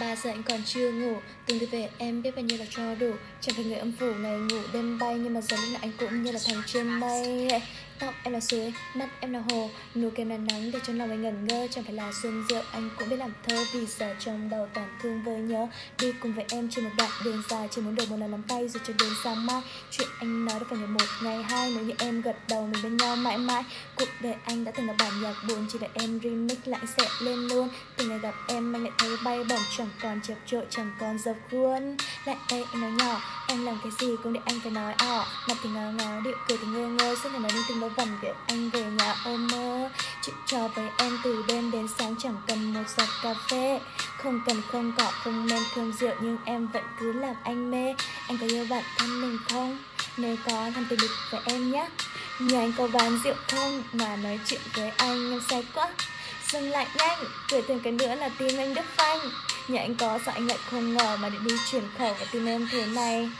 Ba giờ anh còn chưa ngủ. Từng đi về, em biết bao nhiêu là cho đủ. Chẳng phải người âm phủ ngày ngủ đêm bay, Nhưng mà giờ lúc nào anh cũng như là thằng trên mây. Tóc em là suối, mắt em là hồ. Nụ cười là nắng để cho lòng anh ngẩn ngơ. Chẳng phải là xuân rượu, anh cũng biết làm thơ Vì giờ trong đầu tổn thương với nhớ. Đi cùng với em trên một đoạn đường dài Chỉ muốn được một lần nắm tay rồi cho đến sáng mai Chuyện anh nói đã phải ngày một, ngày hai Nếu như em gật đầu mình bên nhau mãi mãi. Cuộc đời anh đã từng là bản nhạc buồn Chỉ để em remix lại sẽ lên luôn. Từ ngày gặp em anh lại thấy bay bổng Chẳng còn chập trội, chẳng còn dập khuôn. Lại đây anh nói nhỏ Em làm cái gì cũng để anh phải nói ỏ Mặt thì ngáo ngáo, điệu cười thì ngơ ngơ Suốt ngày nói linh tinh vớ vần về anh về nhà ôm mơ. Chuyện trò với em từ đêm đến sáng Chẳng cần một giọt cà phê. Không cần không cỏ, không men, không rượu Nhưng em vẫn cứ làm anh mê. Anh có yêu bản thân mình không? Nếu có làm tình địch với em nhé. Nhờ anh có bán rượu không? Mà nói chuyện với anh em say quá. Dừng lại nhanh Cười thêm cái nữa là tim anh đứt phanh. Nhà anh có sao anh lại không ngờ Mà để đi chuyển khẩu vào tim em thế này.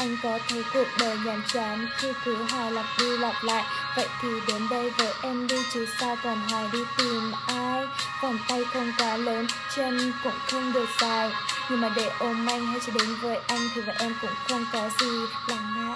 Anh có thấy cuộc đời nhàm chán khi cứ hoài lặp đi lặp lại. Vậy thì đến đây với em đi chứ sao còn hoài đi tìm ai? Vòng tay không quá lớn, chân cũng không được dài. Nhưng mà để ôm anh hay chỉ đến với anh thì vợ em cũng không có gì là ngại.